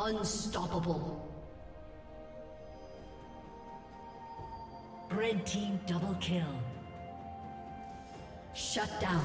Unstoppable. Red team double kill. Shut down.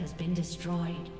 has been destroyed.